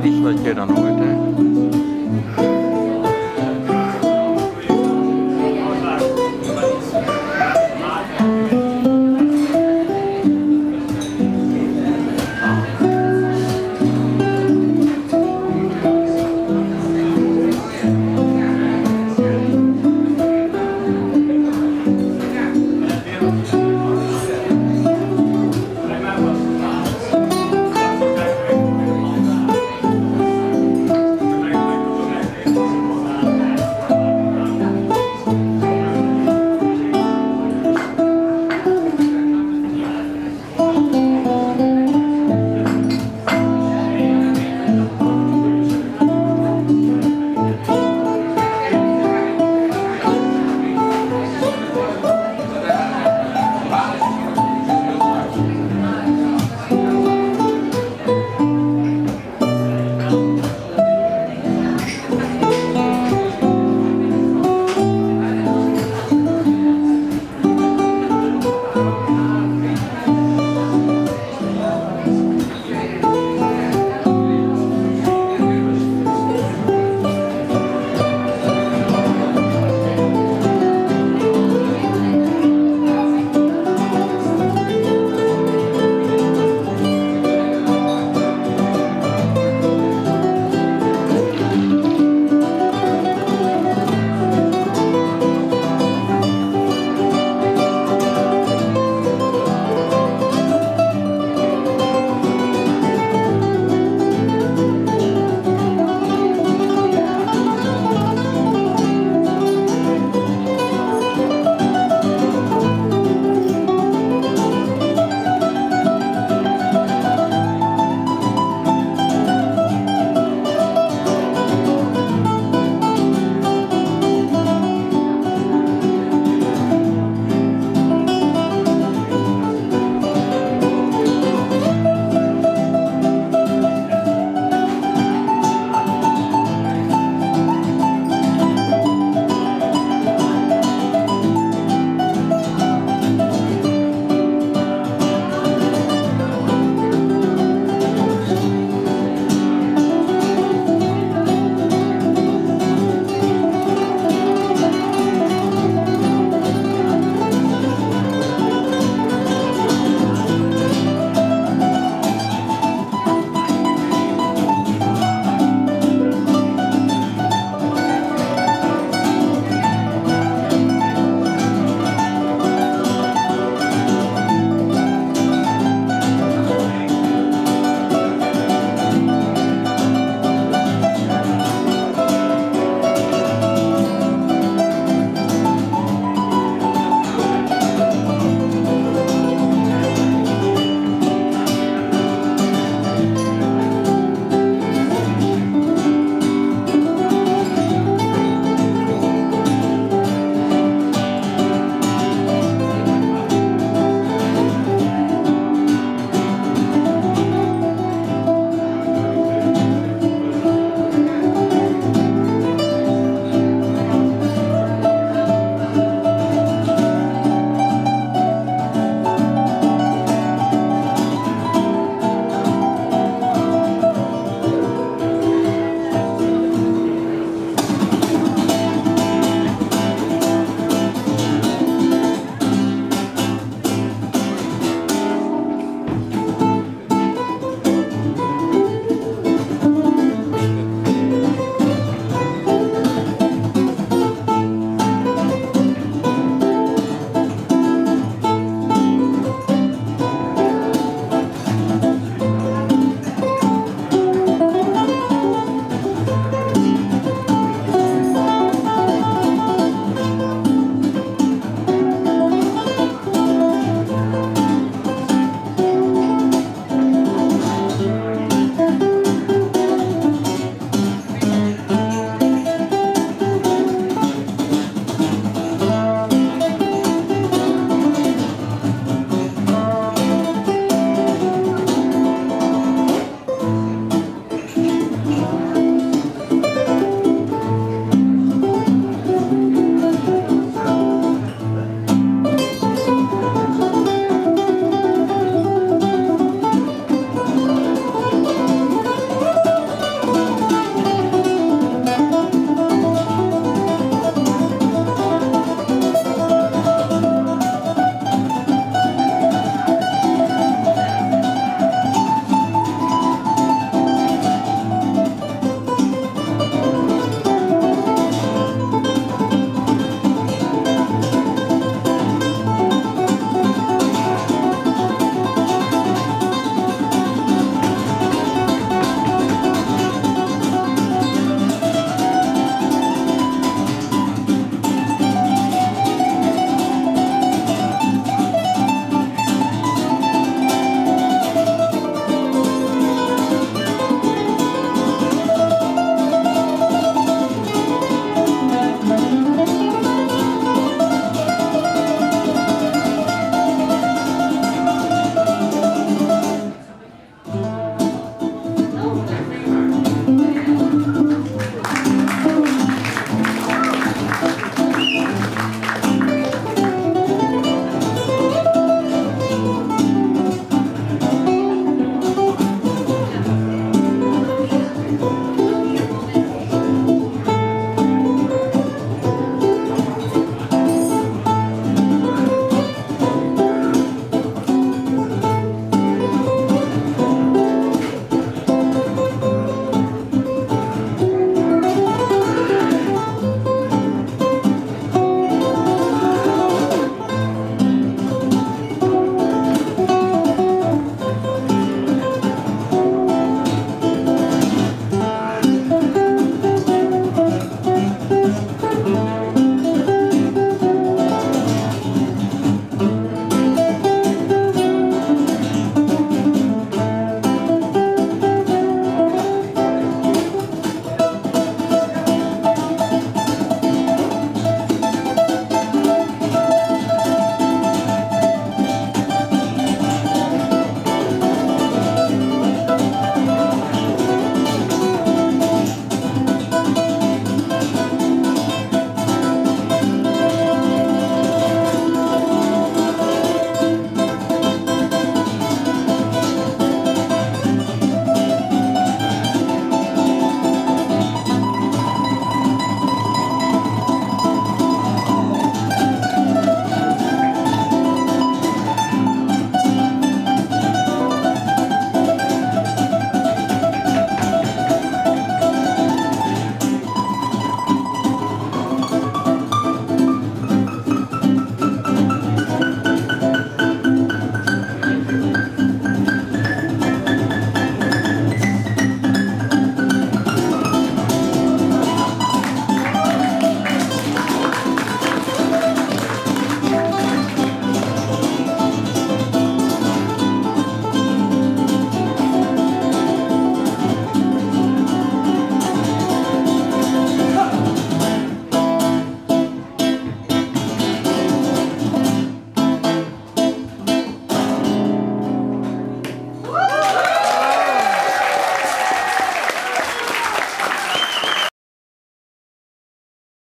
dich, weil ich dir dann heute.